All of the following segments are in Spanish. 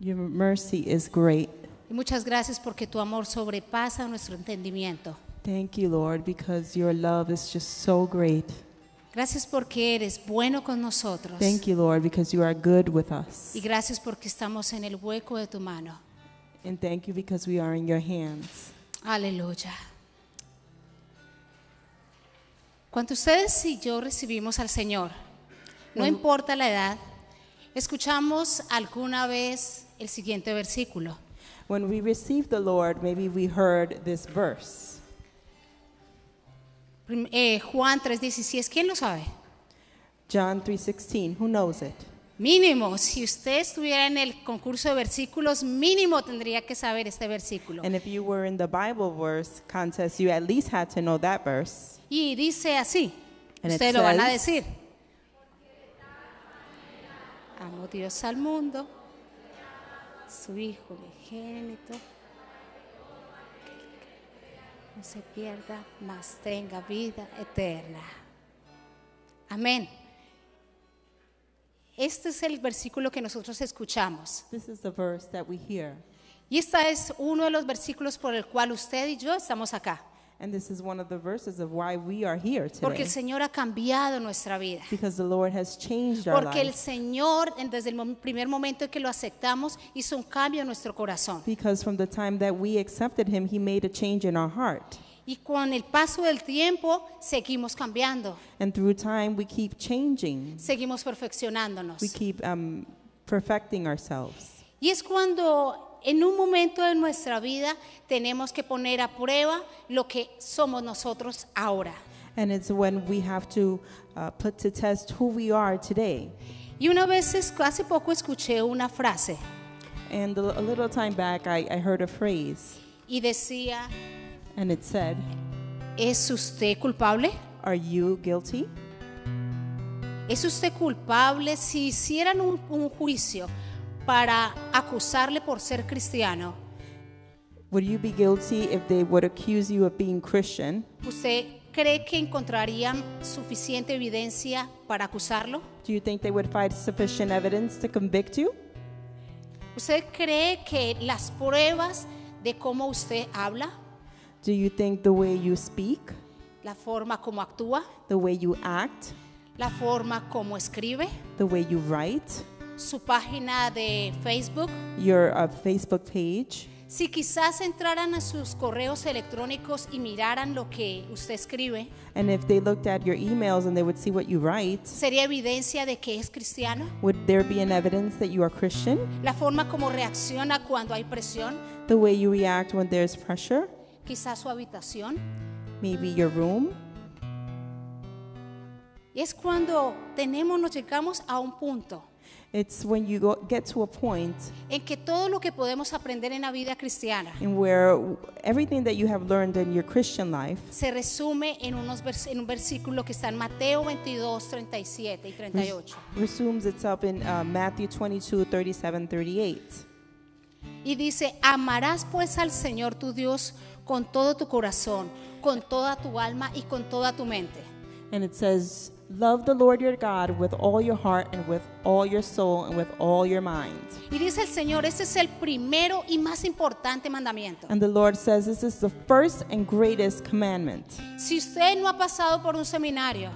Your mercy is great. Y muchas gracias porque tu amor sobrepasa nuestro entendimiento. Thank you, Lord, because your love is just so great. Gracias porque eres bueno con nosotros. Thank you, Lord, because you are good with us. Y gracias porque estamos en el hueco de tu mano. And thank you because we are in your hands. Aleluya. Cuando ustedes y yo recibimos al Señor, no importa la edad, escuchamos alguna vez el siguiente versículo. When we received the Lord, maybe we heard this verse. Eh, Juan 3:16, ¿quién lo sabe? John 3:16. Who knows it? Mínimo, si usted estuviera en el concurso de versículos, mínimo tendría que saber este versículo. And if you were in the Bible verse contest, you at least had to know that verse. Y dice así, And ustedes lo van a says- decir. Amo Dios al mundo, su Hijo unigénito, no se pierda, mas tenga vida eterna. Amén. Este es el versículo que nosotros escuchamos. This is the verse that we hear. Y este es uno de los versículos por el cual usted y yo estamos acá. And this is one of the verses of why we are here Porque today. el Señor ha cambiado nuestra vida. Because the Lord has changed our Porque el lives. Señor, en- desde el mom- primer momento en que lo aceptamos, hizo un cambio en nuestro corazón. Because from the time that we accepted Him, He made a change in our heart. Y con el paso del tiempo, seguimos cambiando, And through time, we keep changing. seguimos perfeccionándonos. We keep um, perfecting ourselves. Y es cuando en un momento de nuestra vida tenemos que poner a prueba lo que somos nosotros ahora. And it's when we have to uh, put to test who we are today. Y una vez, es- hace poco escuché una frase And a a little time back, I, I heard a phrase, y decía, and it said, ¿es usted culpable? Are you guilty? ¿Es usted culpable si hicieran un, un juicio para acusarle por ser cristiano? Would you be guilty if they would accuse you of being Christian? ¿Usted cree que encontrarían suficiente evidencia para acusarlo? Do you think they would find sufficient evidence to convict you? ¿Usted cree que las pruebas de cómo usted habla, Do you think the way you speak, la forma como actúa, the way you act, la forma como escribe, the way you write, su página de Facebook, your uh, Facebook page, si quizás entraran a sus correos electrónicos y miraran lo que usted escribe, and if they looked at your emails and they would see what you write, ¿sería evidencia de que es cristiano? would there be an evidence that you are Christian? La forma como reacciona cuando hay presión, The way you react when there's pressure, quizás su habitación. maybe your room. Y es cuando tenemos, nos llegamos a un punto It's when you go, get to a point en que todo lo que podemos aprender en la vida cristiana in where everything that you have learned in your Christian life se resume en, unos vers- en un versículo que está en Mateo 22, 37 y 38. resumes itself in uh, Matthew 22, 37, 38. Y dice, amarás pues al Señor tu Dios con todo tu corazón, con toda tu alma y con toda tu mente. And it says, Love the Lord your God with all your heart and with all your soul and with all your mind. Y dice el Señor, este es el primero y más importante mandamiento. And the Lord says, This is the first and greatest commandment. Si usted no ha pasado por un seminario,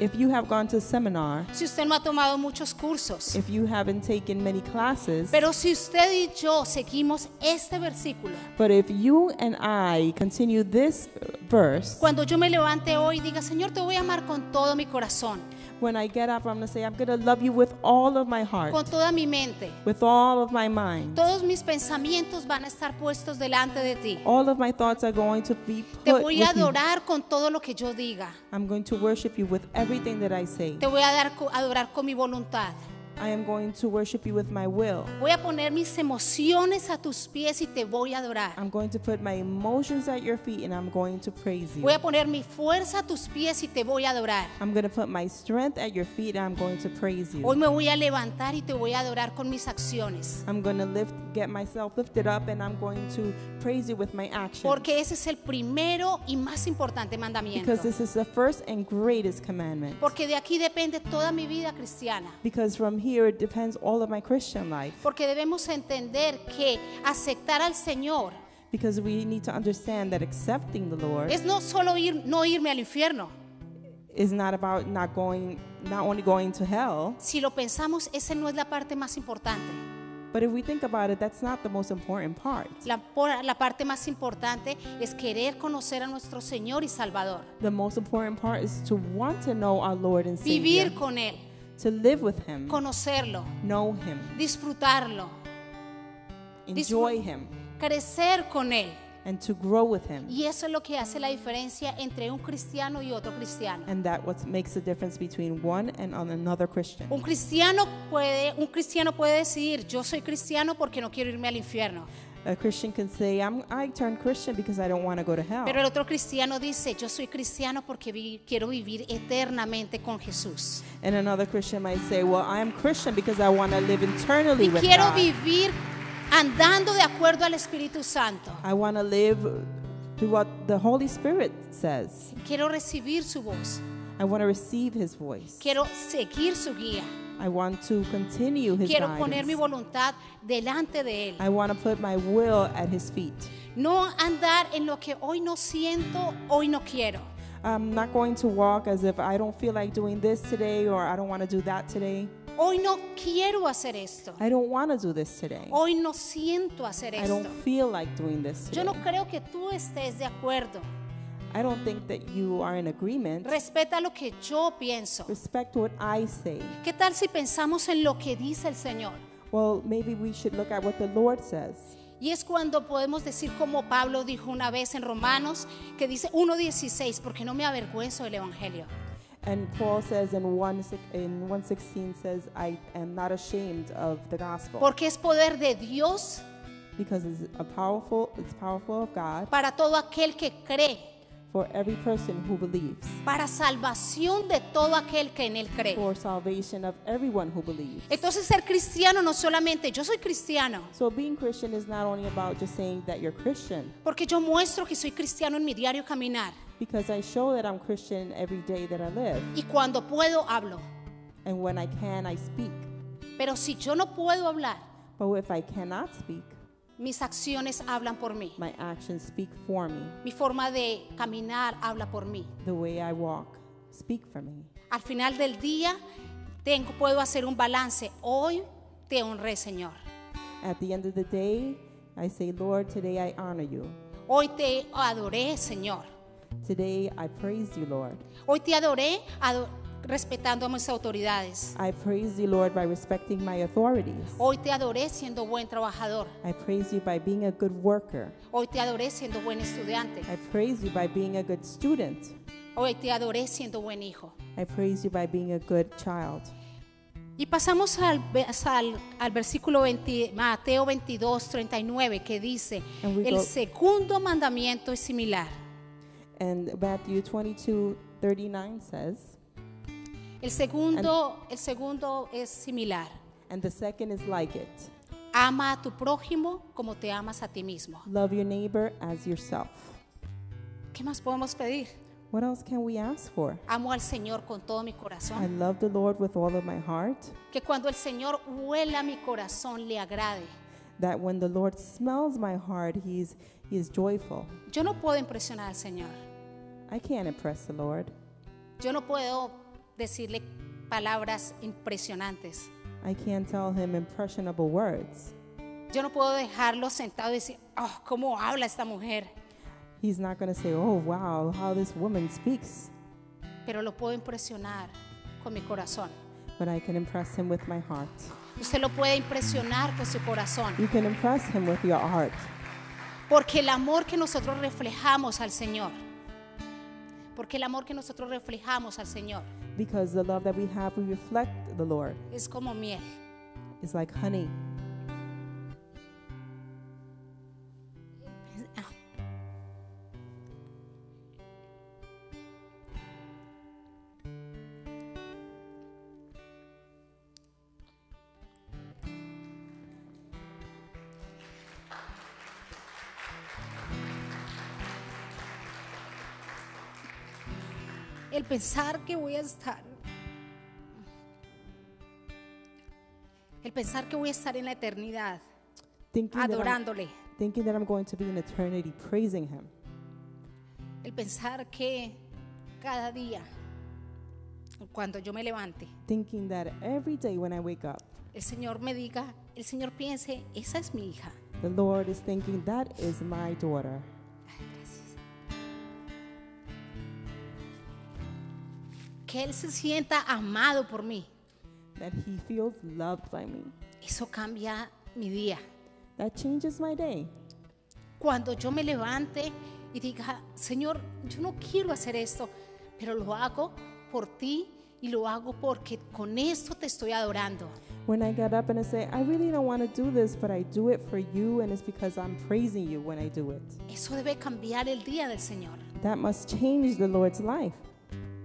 If you have gone to seminar, si usted no ha tomado muchos cursos, if you haven't taken many classes, pero si usted y yo seguimos este versículo, but if you and I continue this uh, verse, cuando yo me levante hoy diga, Señor, te voy a amar con todo mi corazón, when I get up, I'm going to say, I'm going to love you with all of my heart, con toda mi mente, with all of my mind. todos mis pensamientos van a estar puestos delante de ti. All of my thoughts are going to be put Te voy a you. adorar con todo lo que yo diga. I'm going to worship you with everything that I say. Te voy a dar, adorar con mi voluntad. I am going to worship you with my will. Voy a poner mis emociones a tus pies y te voy a adorar. I'm going to put my emotions at your feet and I'm going to praise you. Voy a poner mi fuerza a tus pies y te voy a adorar. I'm going to put my strength at your feet and I'm going to praise Hoy you. me voy a levantar y te voy a adorar con mis acciones. I'm going to lift get myself lifted up and I'm going to praise you with my actions. Porque ese es el primero y más importante mandamiento. Because this is the first and greatest commandment. Porque de aquí depende toda mi vida cristiana. Because from here it depends all of my Christian life. Porque debemos entender que aceptar al Señor Because we need to understand that accepting the Lord es no solo ir, no irme al infierno. is not about not going, not only going to hell, Si lo pensamos, esa no es la parte más importante. But if we think about it, that's not the most important part. La, por- la parte más importante es querer conocer a nuestro Señor y Salvador. The most important part is to want to know our Lord and Savior, Vivir con Él, to live with Him, conocerlo, know Him, disfrutarlo, enjoy Him, crecer con Él. And to grow with Him. Y eso es lo que hace la diferencia entre un cristiano y otro cristiano. And that what makes the difference between one and on another Christian. Un cristiano puede, un cristiano puede decir, yo soy cristiano porque no quiero irme al infierno. A Christian can say, I'm, I turned Christian because I don't want to go to hell. Pero el otro cristiano dice, yo soy cristiano porque vi- quiero vivir eternamente con Jesús. And another Christian might say, Well, I am Christian because I want to live eternally Y with quiero God. vivir andando de acuerdo al Espíritu Santo. I want to live to what the Holy Spirit says. Quiero recibir su voz. I want to receive His voice. Quiero seguir su guía. I want to continue His Quiero poner mi guidance. voluntad delante de Él. I want to put my will at His feet. No andar en lo que hoy no siento, hoy no quiero. I'm not going to walk as if I don't feel like doing this today or I don't want to do that today. Hoy no quiero hacer esto. I don't want to do this today. Hoy no siento hacer I don't esto. feel like doing this Yo today. no creo que tú estés de acuerdo. I don't think that you are in agreement. Respeta lo que yo pienso. Respect what I say. ¿Qué tal si pensamos en lo que dice el Señor? Well, maybe we should look at what the Lord says. Y es cuando podemos decir como Pablo dijo una vez en Romanos, que dice 1.16, porque no me avergüenzo del Evangelio. And Paul says in 1 six- in 116 says I am not ashamed of the gospel Porque es poder de Dios because it's a powerful it's powerful of God para todo aquel que cree, for every person who believes para salvación de todo aquel que en Él cree. for salvation of everyone who believes. Entonces ser cristiano no solamente yo soy cristiano, So being Christian is not only about just saying that you're Christian porque yo muestro que soy cristiano en mi diario caminar. Because I show that I'm Christian every day that I live Y cuando puedo, hablo. and when I can I speak. Pero si yo no puedo hablar, But if I cannot speak, mis acciones hablan por mí. my actions speak for me. Mi forma de caminar habla por mí. The way I walk speak for me. Al final del día, tengo, puedo hacer un balance. Hoy te honré, Señor. At the end of the day, I say, Lord, today I honor you. Hoy te adoré, Señor. Today I praise you, Lord. Hoy te adoré ado- respetando a mis autoridades. I praise you, Lord, by respecting my authorities. Hoy te adoré siendo buen trabajador. I praise you by being a good worker. Hoy te adoré siendo buen estudiante. I praise you by being a good student. Hoy te adoré siendo buen hijo. I praise you by being a good child. Y pasamos al, al, al versículo 20, Mateo 22, 39, que dice, el go- segundo mandamiento es similar. And Matthew 22 39 says, El segundo, el segundo es similar. and the second is like it Ama a tu prójimo como te amas a ti mismo. love your neighbor as yourself. ¿Qué más podemos pedir? What else can we ask for? Amo al Señor con todo mi I corazón. love the Lord with all of my heart. Que cuando el Señor huela mi corazón le agrade. That when the Lord smells my heart, He's He is joyful. Yo no puedo impresionar al Señor. I can't impress the Lord. Yo no puedo decirle palabras impresionantes. I can't tell Him impressionable words. Yo no puedo dejarlo sentado y decir, oh, ¿cómo habla esta mujer? He's not going to say, "Oh wow, how this woman speaks," Pero lo puedo impresionar con mi corazón. but I can impress Him with my heart. Usted lo puede impresionar con su corazón. You can impress Him with your heart Porque el amor que nosotros reflejamos al Señor, porque el amor que nosotros reflejamos al Señor because the love that we have, we reflect the Lord. es como miel. It's like honey. Pensar que voy a estar, el pensar que voy a estar en la eternidad Thinking that, I'm, adorándole, thinking that I'm going to be in eternity praising Him. el pensar que cada día, cuando yo me levante, Thinking that every day when I wake up, el Señor me diga, el Señor piense, esa es mi hija. the Lord is thinking, that is my daughter. Que Él se sienta amado por mí. That He feels loved by me. Eso cambia mi día. That changes my day. Cuando yo me levante y diga, Señor, yo no quiero hacer esto, pero lo hago por ti y lo hago porque con esto te estoy adorando. When I get up and I say, I really don't want to do this, but I do it for you, and it's because I'm praising you when I do it. Eso debe cambiar el día del Señor, That must change the Lord's life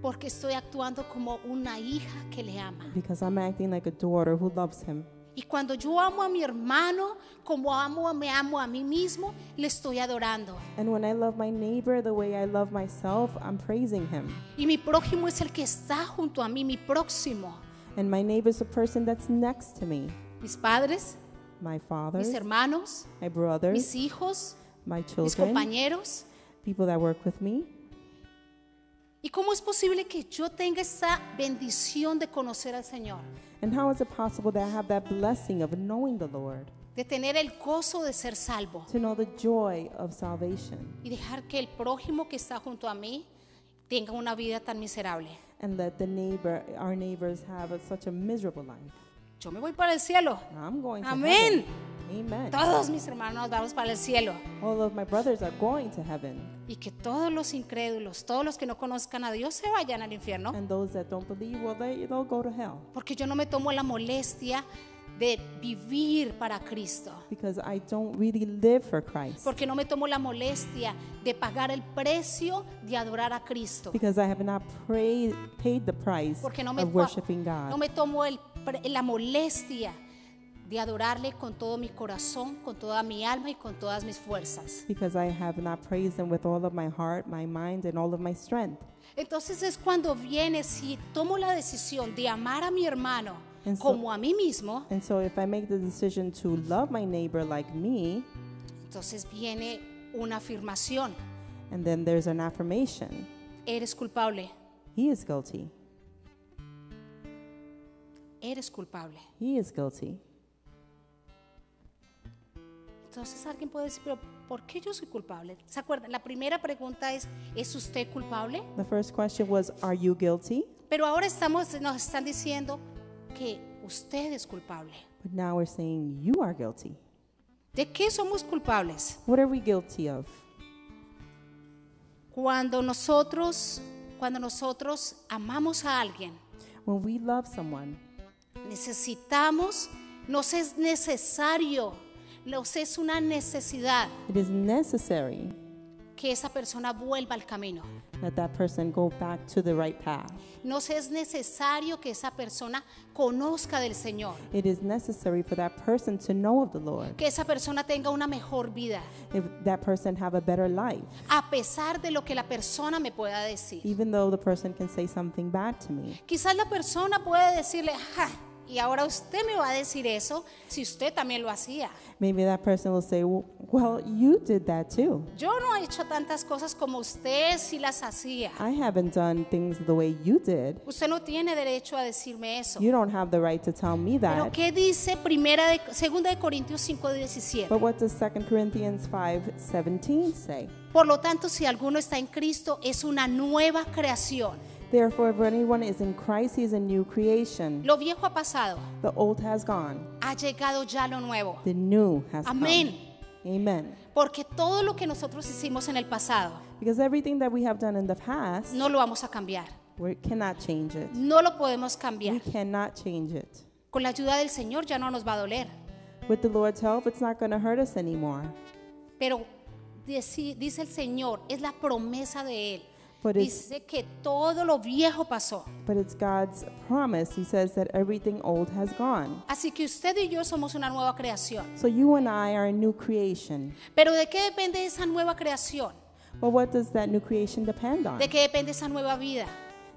porque estoy actuando como una hija que le ama. because I'm acting like a daughter who loves Him. Y cuando yo amo a mi hermano como amo, me amo a mí mismo, le estoy adorando. And when I love my neighbor the way I love myself, I'm praising Him. Y mi prójimo es el que está junto a mí, mi próximo. And my neighbor is the person that's next to me. Mis padres, My father, mis hermanos, my brothers, mis hijos, my mis children, compañeros. people that work with me. ¿Y cómo es posible que yo tenga esa bendición de conocer al Señor? And how is it possible that I have that blessing of knowing the Lord, De tener el gozo de ser salvo to know the joy of salvation, y dejar que el prójimo que está junto a mí tenga una vida tan miserable. and let the neighbor, our neighbors, have a, such a miserable life? Yo me voy para el cielo. I'm going to Amén. heaven. Amen. Todos mis hermanos vamos para el cielo. All of my brothers are going to heaven, Y que todos los incrédulos, todos los que no conozcan a Dios se vayan al infierno. and those that don't believe, well, they, they'll go to hell Porque yo no me tomo la molestia de vivir para Cristo. because I don't really live for Christ. Porque no me tomo la molestia de pagar el precio de adorar a Cristo. Because I have not prayed, paid the price Porque no me, of worshiping God. no me tomo el la molestia de adorarle con todo mi corazón, con toda mi alma y con todas mis fuerzas. because I have not praised Him with all of my heart, my mind, and all of my strength. Entonces es cuando viene, si tomo la decisión de amar a mi hermano And so- como a mí mismo, And so, if I make the decision to love my neighbor like me, entonces viene una afirmación. and then there's an affirmation, Eres culpable, he is guilty. eres culpable. He is guilty. Entonces alguien puede decir, pero ¿por qué yo soy culpable? ¿Se acuerdan? La primera pregunta es, ¿es usted culpable? The first question was, Are you guilty? Pero ahora estamos, nos están diciendo que usted es culpable. But now we're saying, You are guilty. ¿De qué somos culpables? What are we guilty of? Cuando nosotros, cuando nosotros amamos a alguien, When we love someone, necesitamos, nos es necesario, nos es una necesidad it is necessary que esa persona vuelva al camino. that that person go back to the right path. Nos es necesario que esa persona conozca del Señor, It is necessary for that person to know of the Lord. que esa persona tenga una mejor vida, If that person have a better life, a pesar de lo que la persona me pueda decir. even though the person can say something bad to me. Quizás la persona puede decirle, "Ja, y ahora usted me va a decir eso si usted también lo hacía. Maybe that person will say, "Well, you did that too. Yo no he hecho tantas cosas como usted si las hacía. I haven't done things the way you did. Usted no tiene derecho a decirme eso. You don't have the right to tell me Pero that." ¿qué dice primera de, segunda de Corintios 5:17? But what does 2 Corinthians 5:17 say? Por lo tanto, si alguno está en Cristo, es una nueva creación. Therefore, if anyone is in Christ, he is a new creation. Lo viejo ha pasado, The old has gone, ha llegado ya lo nuevo. the new has Amén. come. Amen. Porque todo lo que nosotros hicimos en el pasado Because everything that we have done in the past, no lo vamos a cambiar. we cannot change it. No lo podemos We cambiar. cannot change it. Con la ayuda del Señor ya no nos va a doler. With the Lord's help, it's not going to hurt us anymore. Pero dice, dice el Señor, es la promesa de Él. But it's, Dice que todo lo viejo pasó. but it's God's promise. He says that everything old has gone. Así que usted y yo somos una nueva creación. So you and I are a new creation. Pero ¿de qué depende esa nueva creación? But what does that new creation depend on? ¿De qué depende esa nueva vida?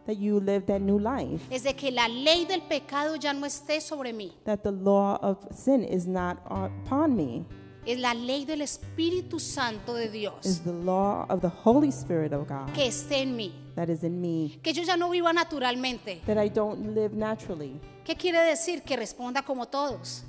that you live that new life, es de que la ley del pecado ya no esté sobre mí. that the law of sin is not upon me, Es la ley del Espíritu Santo de is Dios the law of the Holy Spirit of God que esté en mí. that is in me, Que yo ya no viva naturalmente. that I don't live naturally. ¿Qué quiere decir? Que responda como todos.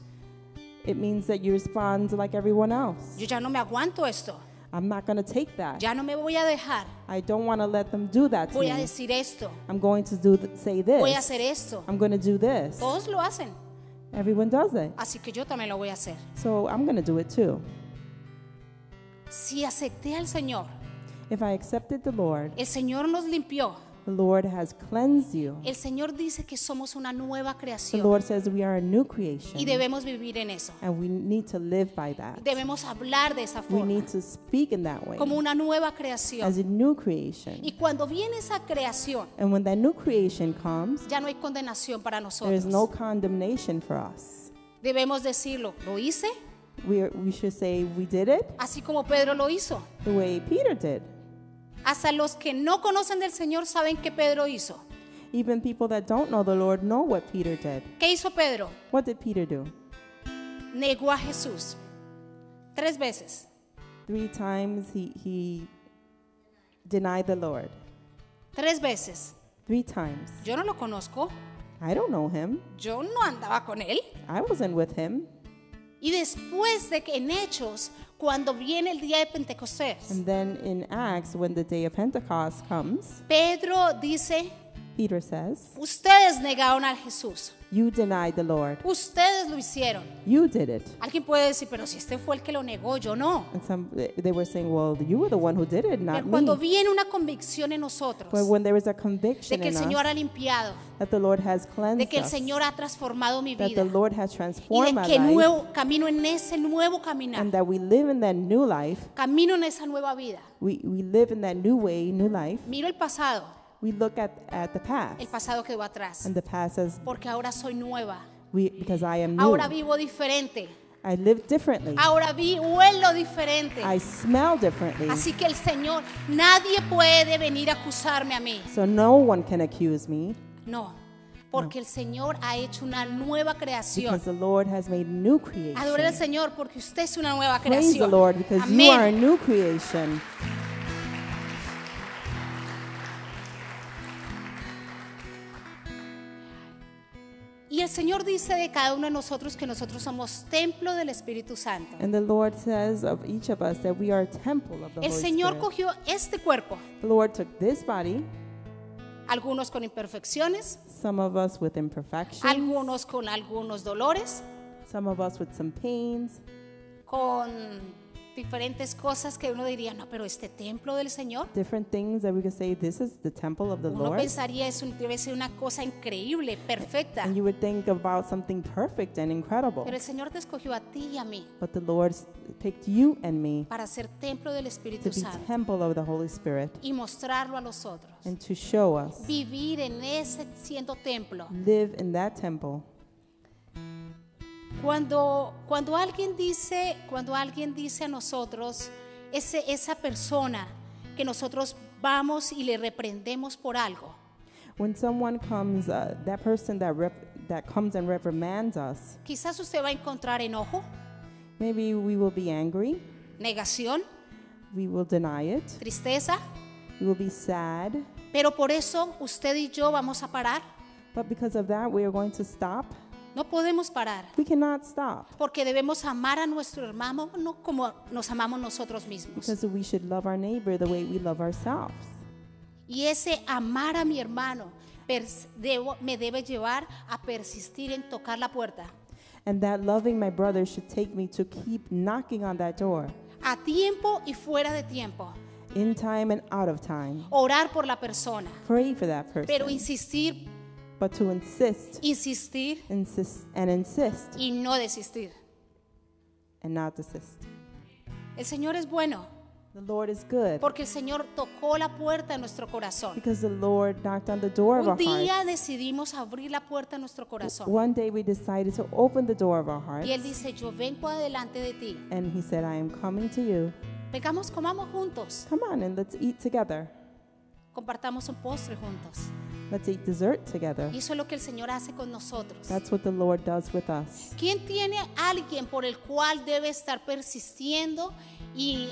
It means that you respond like everyone else. Yo ya no me aguanto esto. I'm not going to take that. Ya no me voy a dejar. I don't want to let them do that to Voy a me. decir esto. I'm going to do th- say Voy a this. hacer esto. I'm going to do this. Todos lo hacen. Everyone does it. Así que yo también lo voy a hacer. So I'm going to do it too. Si acepté al Señor, If I accepted the Lord, el Señor nos limpió. The Lord has cleansed you. El Señor dice que somos una nueva The creación Lord says we are a new y creation debemos vivir en eso. and we need to live by that. Debemos hablar de esa We forma, need to speak in that way como una nueva as a new creation. Y cuando viene esa creación, And when that new creation comes, ya no hay condenación para there is no condemnation for us. Debemos decirlo, lo hice, We, are, we should say we did it así como Pedro lo hizo. the way Peter did. Hasta los que no conocen del Señor saben que Pedro hizo. Even people that don't know the Lord know what Peter did. ¿Qué hizo Pedro? What did Peter do? Negó a Jesús tres veces. Three times he, he denied the Lord. Tres veces. Three times. Yo no lo conozco. I don't know him. Yo no andaba con él. I wasn't with him. Y después de que en Hechos, cuando viene el día de Pentecostés, And then in Acts, when the day of Pentecost comes, Pedro dice, Peter says, ustedes negaron a Jesús. You denied the Lord. Ustedes lo hicieron. You did it. Alguien puede decir, pero si este fue el que lo negó, yo no. And some they were saying, Well, you were the one who did it, not Pero cuando me. viene una convicción en nosotros But when there is a de conviction que el Señor us ha limpiado, that the Lord has de cleansed que el Señor ha transformado mi that vida the Lord has y transformed de my que life, nuevo camino en ese nuevo caminar, and that we live in that new life, camino en esa nueva vida. we, we live in that new way, new life, Miro el pasado, we look at, at the past. el pasado quedó atrás, And the past says, porque ahora soy nueva. we, because I am new. Ahora vivo diferente. I live differently. Ahora vi, huelo diferente. I smell differently. Así que el Señor, nadie puede venir a acusarme a mí. So no one can accuse me No, porque el Señor ha hecho una nueva creación. because the Lord has made new creation. Adore al Señor porque usted es una nueva Praise the creación. Lord because you are a Amén. new creation. Señor dice de cada uno de nosotros que nosotros somos templo del Espíritu Santo. And the Lord says of each of us that we are temple of the El Holy Señor Spirit. cogió este cuerpo, The Lord took this body, algunos con imperfecciones, some of us with imperfections, algunos con algunos dolores, some of us with some pains, con diferentes cosas que uno diría, no, pero este templo del Señor, different things that we could say this is the temple of the uno Lord. pensaría eso debe ser una cosa increíble, perfecta. And you would think about something perfect and incredible. Pero el Señor te escogió a ti y a mí But the Lord picked you and me para ser templo del to Espíritu be Santo temple of the Holy Spirit y mostrarlo a los otros. and to show us Vivir en ese siendo templo. live in that temple. Cuando, cuando alguien dice, cuando alguien dice a nosotros, ese, esa persona que nosotros vamos y le reprendemos por algo, When someone comes, uh, that person that rep- that comes and reprimands us, quizás usted va a encontrar enojo, maybe we will be angry, negación, we will deny it, tristeza, we will be sad, pero por eso usted y yo vamos a parar. but because of that, we are going to stop. No podemos parar. We cannot stop Porque debemos amar a nuestro hermano no como nos amamos nosotros mismos. because we should love our neighbor the way we love ourselves. Y ese amar a mi hermano debo- me debe llevar a persistir en tocar la puerta. And that loving my brother should take me to keep knocking on that door A tiempo y fuera de tiempo. in time and out of time. Orar por la persona. Pray for that Pero person, insistir, but to insist, insistir insist, and insist, y no desistir. and not desist. El Señor es bueno The Lord is good porque el Señor tocó la puerta de nuestro corazón. because the Lord knocked on the door of Un our día hearts. decidimos abrir la puerta de nuestro corazón. One day we decided to open the door of our hearts, Y Él dice, yo vengo adelante de ti. and He said, I am coming to you. Vengamos, comamos juntos. Come on and let's eat together. Compartamos un postre juntos. Let's eat dessert together. Y eso es lo que el Señor hace con nosotros. That's what the Lord does with us. ¿Quién tiene alguien por el cual debe estar persistiendo y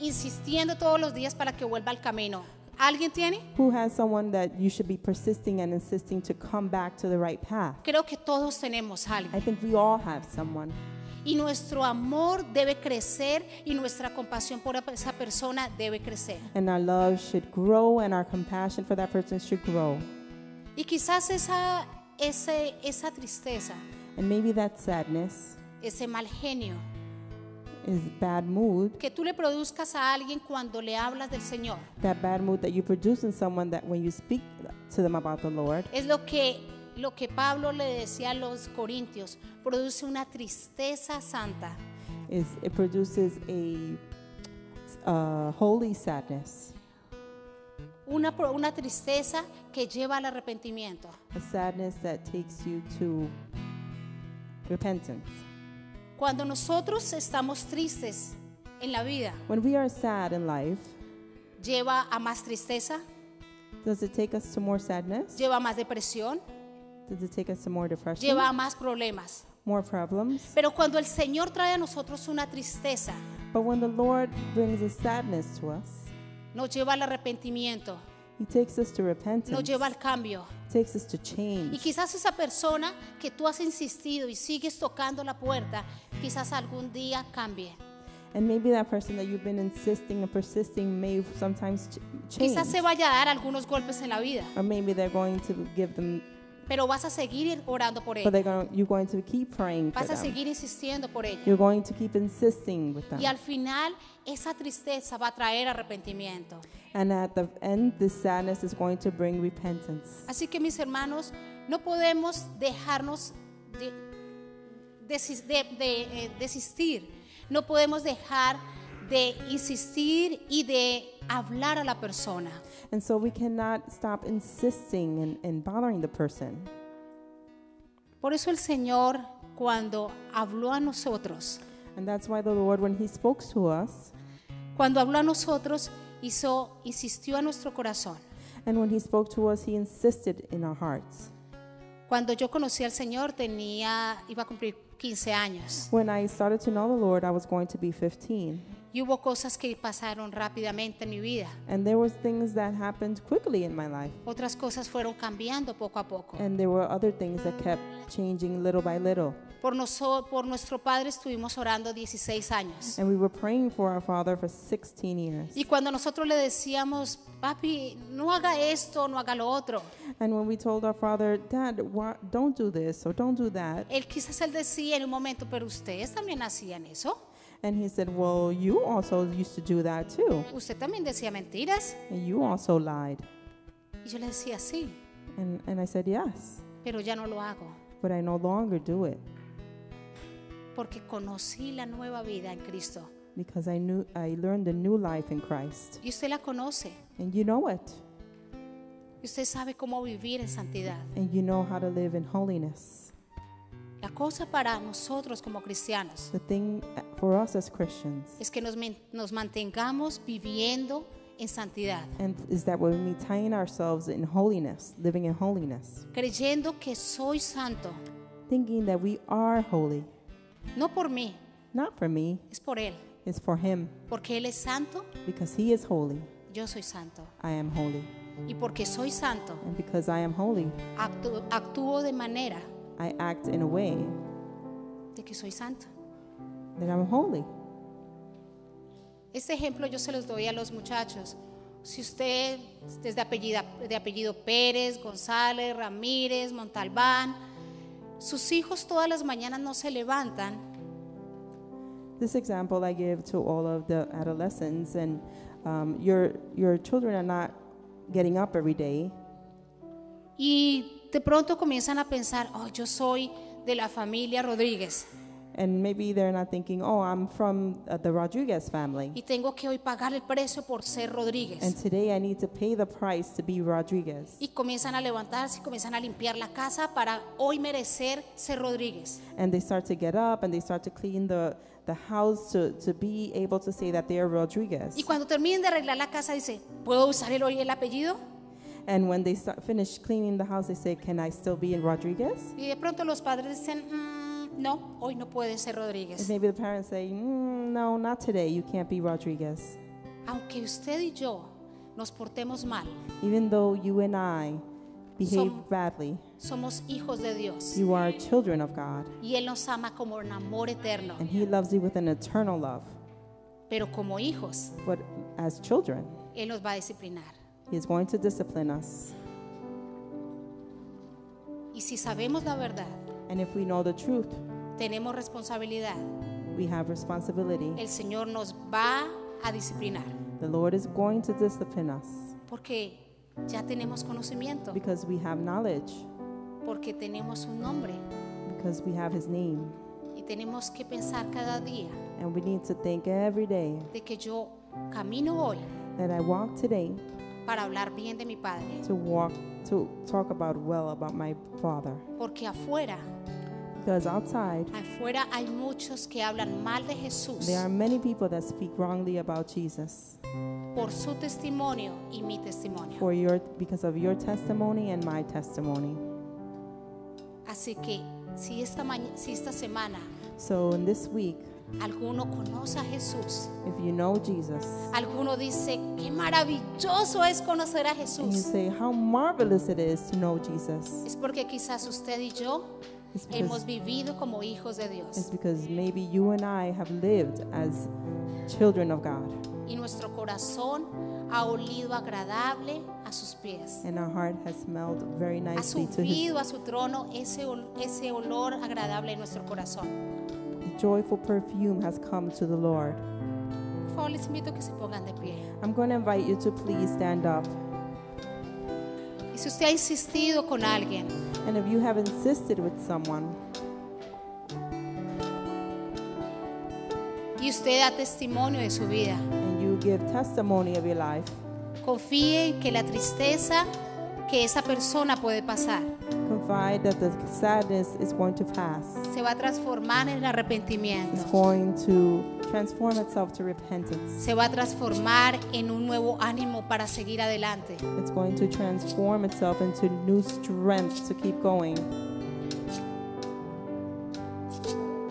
insistiendo todos los días para que vuelva al camino? ¿Alguien tiene? Who has someone that you should be persisting and insisting to come back to the right path? Creo que todos tenemos a alguien. I think we all have someone. Y nuestro amor debe crecer y nuestra compasión por esa persona debe crecer. And our love should grow and our compassion for that person should grow. Y quizás esa, ese, esa tristeza, And maybe that sadness ese mal genio is bad mood, que tú le produzcas a alguien cuando le hablas del Señor, that bad mood that you produce in someone that when you speak to them about the Lord es lo que, lo que Pablo le decía a los corintios, produce una tristeza santa. is it produces a uh, holy sadness, Una, una tristeza que lleva al arrepentimiento. a sadness that takes you to repentance. Cuando nosotros estamos tristes en la vida, When we are sad in life, lleva a más tristeza, does it take us to more sadness? lleva a más depresión, Does it take us to more depression? lleva a más problemas. More problems? Pero cuando el Señor trae a nosotros una tristeza, But when the Lord brings a sadness to us, nos lleva al arrepentimiento, He takes us to repentance. nos lleva al cambio. takes us to Y change. quizás esa persona que tú has insistido y sigues tocando la puerta, quizás algún día cambie. And maybe that person that you've been insisting and persisting may sometimes ch- change. Quizás se vaya a dar algunos golpes en la vida, Or maybe they're going to give them, pero vas a seguir orando por but ella. they're going, you're going to keep praying for Vas a them. seguir insistiendo por ella. You're going to keep insisting with them. Y al final esa tristeza va a traer arrepentimiento. And at the end, this sadness is going to bring repentance. Así que mis hermanos, no podemos dejarnos de, desis- de- de, eh, desistir, no podemos dejar de insistir y de hablar a la persona. And so we cannot stop insisting and, and bothering the person. Por eso el Señor cuando habló a nosotros, And that's why the Lord, when He spoke to us, cuando habló a nosotros, hizo, insistió a nuestro corazón. and when He spoke to us, He insisted in our hearts. Cuando yo conocí al Señor tenía, iba a cumplir 15 años. When I started to know the Lord, I was going to be 15. Y hubo cosas que pasaron rápidamente en mi vida. And there was things that happened quickly in my life. Otras cosas fueron cambiando poco a poco. And there were other things that kept changing little by little. Por, noso- por nuestro padre estuvimos orando 16 años. And we were praying for our father for 16 years. Y cuando nosotros le decíamos, papi, no haga esto, no haga lo otro, And when we told our father, Dad, don't do this or don't do that, él quizás él decía en un momento, pero ustedes también hacían eso. And he said, Well, you also used to do that too. Usted también decía mentiras. And you also lied. Y yo le decía, sí, And, and I said, Yes, pero ya no lo hago. but I no longer do it Porque conocí la nueva vida en Cristo. because I knew I learned a new life in Christ. Y usted la conoce. And you know it. Y usted sabe cómo vivir en santidad. And you know how to live in holiness. La cosa para nosotros como cristianos The thing for us as Christians. Es que nos, nos mantengamos viviendo en santidad, and is that we maintain ourselves in holiness, living in holiness, creyendo que soy santo, thinking that we are holy, no por mí, not for me, es por Él, it's for him. Porque Él es santo, because he is holy. yo soy santo. I am holy. Y porque soy santo, And because I am holy, actúo, actúo de manera I act in a way de que soy santo. That I'm holy. Este ejemplo yo se los doy a los muchachos. Si usted es de apellido, de apellido Pérez, González, Ramírez, Montalbán, sus hijos todas las mañanas no se levantan This example I give to all of the adolescents, and um, your your children are not getting up every day, y de pronto comienzan a pensar, oh, yo soy de la familia Rodríguez and maybe they're not thinking, "Oh, I'm from uh, the Rodriguez family, y tengo que hoy pagar el precio por ser and Rodríguez. today I need to pay the price to be Rodriguez." Y comienzan a levantarse comienzan a limpiar la casa para hoy merecer ser Rodríguez. And they start to get up and they start to clean the the house to to be able to say that they are Rodriguez. Y cuando terminen de arreglar la casa dice, ¿puedo usar el hoy el apellido? And when they start, finish cleaning the house, they say, Can I still be in Rodriguez? Y de pronto los padres dicen, "Mm, no, hoy no puede ser Rodríguez. maybe the parents say, mm, No, not today. You can't be Rodriguez. Aunque usted y yo nos portemos mal, Even though you and I behave Som- badly, somos hijos de Dios. you are children of God. Y Él nos ama como un amor eterno. And He loves you with an eternal love. Pero como hijos, But as children, Él nos va a disciplinar. He is going to discipline us. Y si sabemos la verdad, And if we know the truth, tenemos responsabilidad, we have responsibility. el Señor nos va a disciplinar. The Lord is going to discipline us Porque ya tenemos conocimiento, because we have knowledge, porque tenemos un nombre because we have His name. y tenemos que pensar cada día And we need to think every day de que yo camino hoy that I walk today para hablar bien de mi Padre. to walk to talk about well about my Father. Porque afuera, Because outside afuera hay muchos que hablan mal de Jesús there are many people that speak wrongly about Jesus por su testimonio y mi testimonio. for your because of your testimony and my testimony. Así que si esta, si esta semana So in this week, alguno conoce a Jesús, if you know Jesus alguno dice, qué maravilloso es conocer a and you Jesús, say how marvelous it is to know Jesus, es porque quizás usted y yo hemos vivido como hijos de Dios it's because maybe you and I have lived as children of God y nuestro corazón ha olido agradable a sus pies. and our heart has smelled very Ha nicely to His subido a su trono ese, ol- ese olor agradable en nuestro corazón. joyful perfume has come to the Lord. Por favor, les invito a que se pongan de pie. I'm going to invite you to please stand up. Y si usted ha insistido con alguien, And if you have insisted with someone y usted da testimonio de su vida, and you give testimony of your life, confíe en que la tristeza que esa persona puede pasar confide that the sadness is going to pass. se va a transformar en It's arrepentimiento, going to transform itself to repentance. se va a transformar en un nuevo ánimo para seguir adelante. It's going to transform itself into new strength to keep going.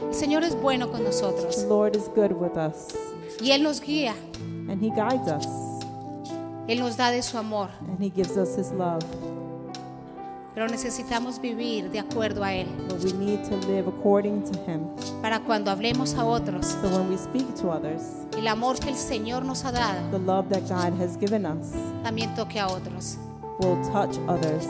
El Señor es bueno con The nosotros Lord is good with us y Él nos guía, and He guides us Él nos da de su amor, and He gives us His love. Pero necesitamos vivir de acuerdo a Él But we need to live according to Him. para cuando hablemos a otros, So when we speak to others, el amor que el Señor nos ha dado the love that God has given us también toque a otros. will touch others.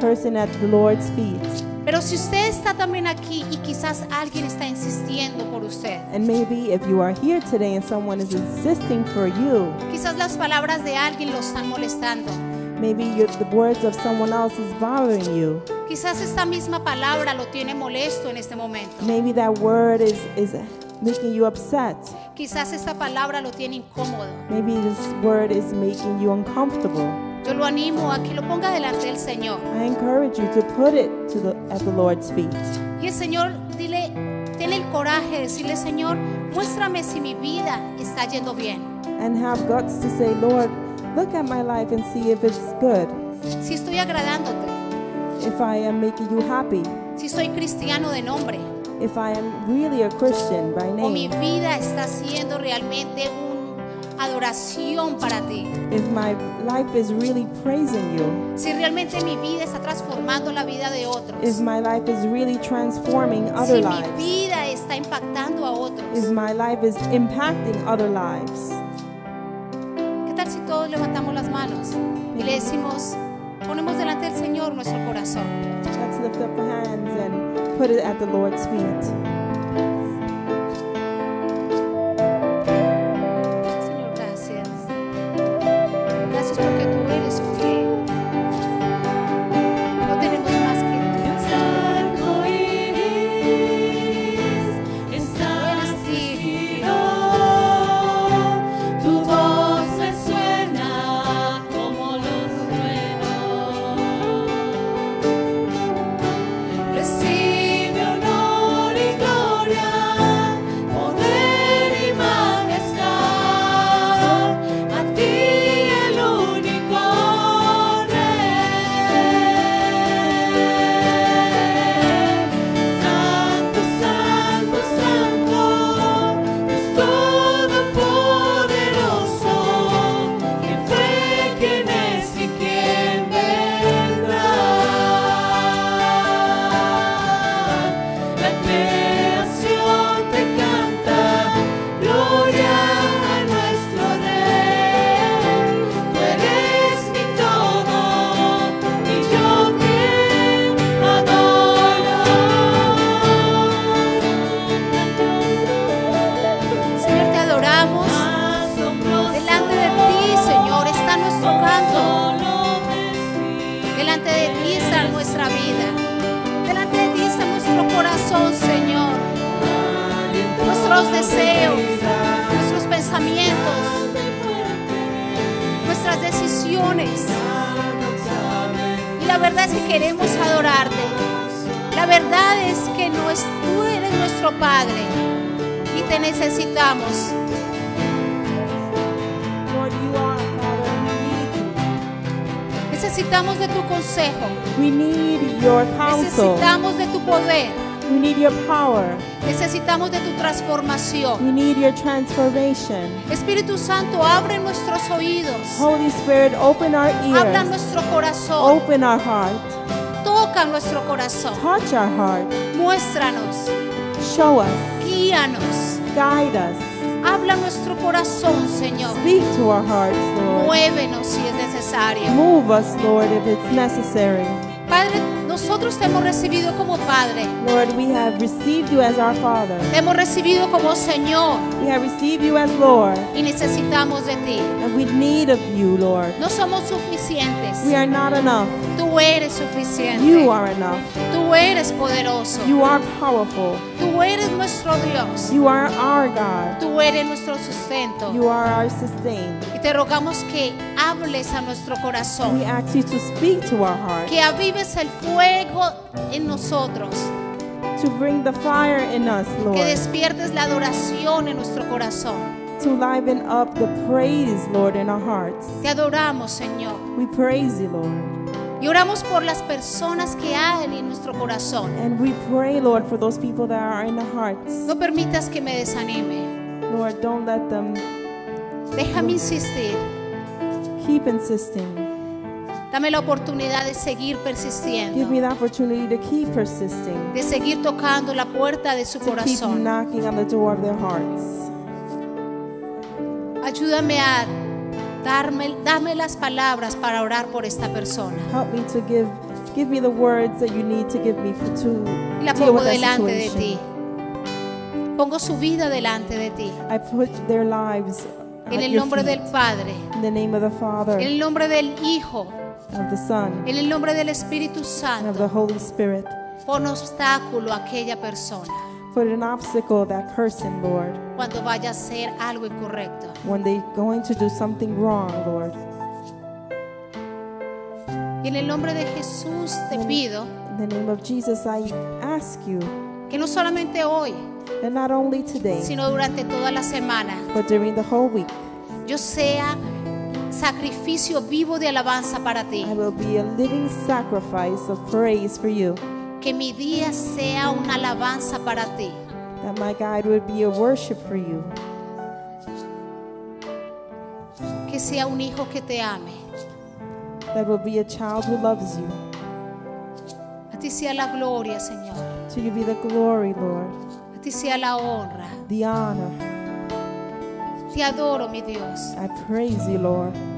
Person at the Lord's feet. Pero si usted está también aquí y quizás alguien está insistiendo por usted, And maybe if you are here today and someone is insisting for you, quizás las palabras de alguien lo están molestando, maybe the words of someone else is bothering you. quizás esta misma palabra lo tiene molesto en este momento, Maybe that word is, is making you upset. quizás esta palabra lo tiene incómodo. Maybe this word is making you uncomfortable. Yo lo animo a que lo ponga delante del Señor. I encourage you to put it to the, at the Lord's feet. Y el Señor, dile, ten el coraje de decirle, Señor, muéstrame si mi vida está yendo bien. And have guts to say, Lord, look at my life and see if it's good. Si estoy agradándote, If I am making you happy. si soy cristiano de nombre, If I am really a Christian by o mi name. vida está siendo realmente una adoración para ti. If my life is really praising you. Si realmente mi vida está transformando la vida de otros. If my life is really transforming Si other mi lives. vida está impactando a otros. If my life is impacting other lives. ¿Qué tal si todos levantamos las manos y le decimos, ponemos delante del Señor nuestro corazón? Let's lift up our hands and put it at the Lord's feet. Vida. Delante de ti está nuestro corazón, Señor. Nuestros deseos, nuestros pensamientos, nuestras decisiones. Y la verdad es que queremos adorarte. La verdad es que tú eres nuestro Padre y te necesitamos. Necesitamos de tu consejo. We need your counsel. Necesitamos de tu poder. We need your power. Necesitamos de tu transformación. We need your transformation. Espíritu Santo, abre nuestros oídos. Holy Spirit, open our Habla ears. nuestro corazón. Open our heart. Toca nuestro corazón. Touch our heart. Muéstranos. Show us. Guíanos. Guide us. Habla nuestro corazón, Señor. Speak to our hearts, Lord. Muévenos si es necesario. Move us, Lord, if it's necessary. Padre, nosotros te hemos recibido como Padre. Lord, we have received you as our Father. Te hemos recibido como Señor. We have received you as Lord. Y necesitamos de ti. And we need of you, Lord. No somos suficientes. We are not enough. Tú eres suficiente. You are enough. Tú eres poderoso. You are powerful. Tú eres nuestro Dios. You are our God. Tú eres nuestro sustento. You are our sustain. Y te rogamos que hables a nuestro We corazón. ask you to speak to our heart, Que avives el fuego en nosotros. to bring the fire in us, Que Lord, despiertes la adoración en nuestro corazón. to liven up the praise, Lord, in our hearts. Te adoramos, Señor. We praise you, Lord. Y oramos por las personas que hay en nuestro corazón. And we pray, Lord, for those people that are in the hearts. No permitas que me desanime. Lord, don't let them Déjame insistir. keep insisting. Dame la oportunidad de seguir Give persistiendo. me the opportunity to keep persisting, De seguir tocando la puerta de su to keep corazón. knocking on the door of their hearts. Ayúdame a darme, dame las palabras para orar por esta persona. Help me to give give me the words that you need to give me for, to la deal pongo with delante de ti. Pongo su vida delante de ti. I put their lives En el nombre feet. del Padre, in the name of the Father, en el nombre del Hijo, of the Son, en el nombre del Espíritu and of Santo. the Holy Spirit. Pon obstáculo a aquella persona Put an obstacle that person, Lord, cuando vaya a hacer algo incorrecto. when they're going to do something wrong, Lord. Y en el nombre de Jesús te pido In the name of Jesus, I ask you que no solamente hoy, that not only today, sino durante toda la semana, but during the whole week, yo sea sacrificio vivo de alabanza para ti. I will be a living sacrifice of praise for you. Que mi día sea una alabanza para ti. That my guide would be a worship for you. Que sea un hijo que te ame. That will be a child who loves you. A ti sea la gloria, Señor. To you be the glory, Lord, A ti sea la honra. the honor. Te adoro, mi Dios. I praise you, Lord.